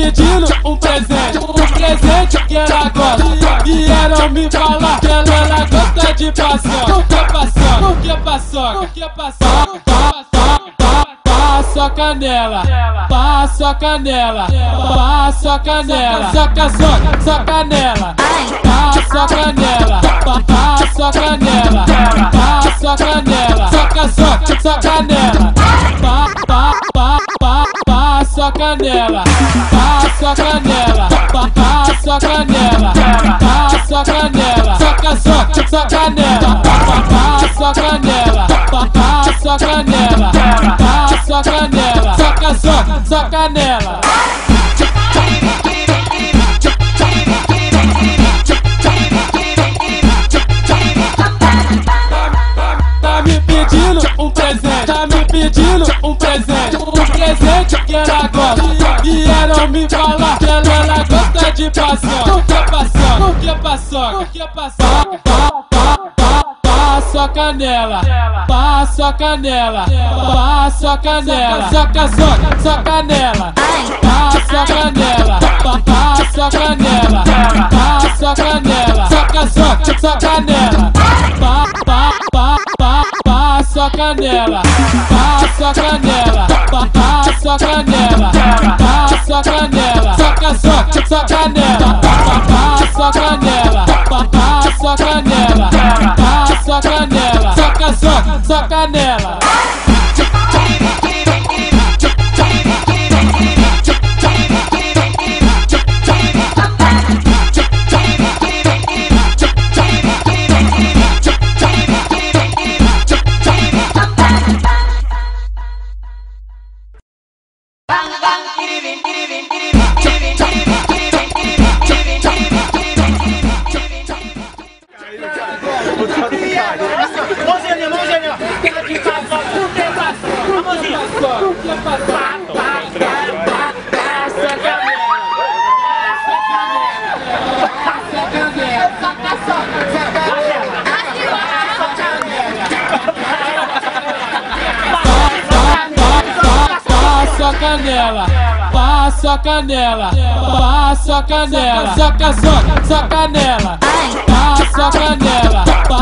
pedindo um presente, um presente que ela gosta. Vieram me falar que ela, ela gosta de paçoca. Que paçoca, que paçoca, que paçoca. Passa a canela, passa a canela, passa a canela, soca, soca, soca canela, passa a canela, passa a canela, passa a canela, soca, soca, soca canela, pa, pa, pa passa canela, passa canela, passa canela, passa canela, soca, soca, soca nela, passa canela, passa canela, passa canela, soca, soca, soca nela. Tá me pedindo um presente, tá me pedindo um presente que ela gosta. Vieram me falar que ela, ela gosta de paçoca, que paçoca, que paçoca, que paçoca. Pa, pa, pa, Passa canela, passa canela, passa canela, soca, soca, soca nela, passa canela, passa canela, passa canela, soca, soca, soca nela, pa, pa, pa, pa, passa canela, passa canela, passa canela, passa canela, soca, soca, soca nela, passa canela, passa canela, passa canela, soca, soca, soca nela. Mãozinha. Passa canela, passa canela, passa canela, soca, soca, soca nela, passa canela, passa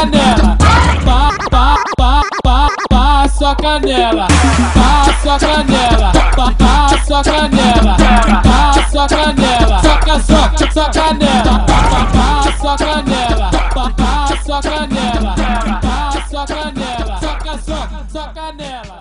soca, soca nela, pa, pa, pa, pa, passa canela, passa canela, passa canela, passa canela, soca, soca, soca nela, passa canela, passa canela, passa canela, soca, soca, soca nela.